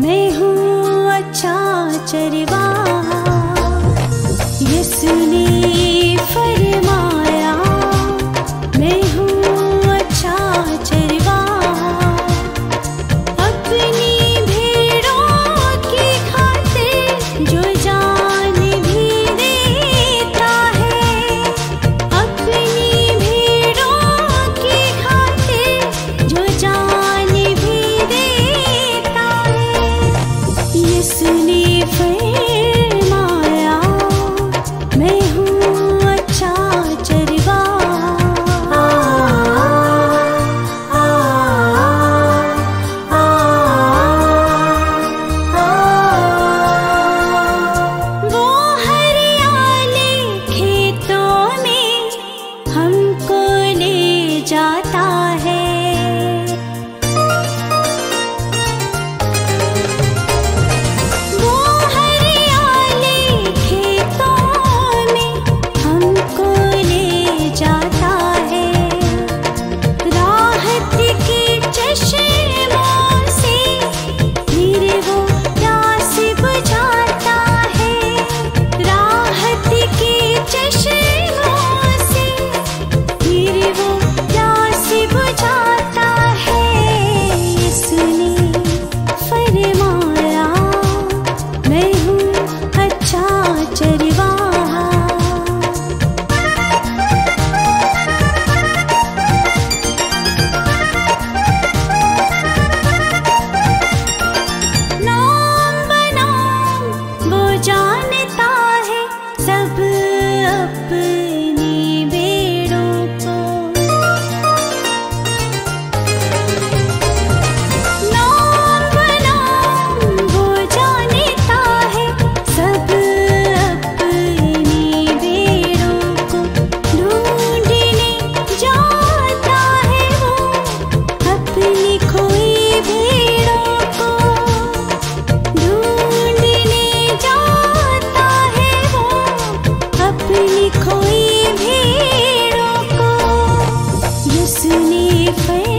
मैं हूँ अच्छा चरवा ये सुनी चरी सुने पर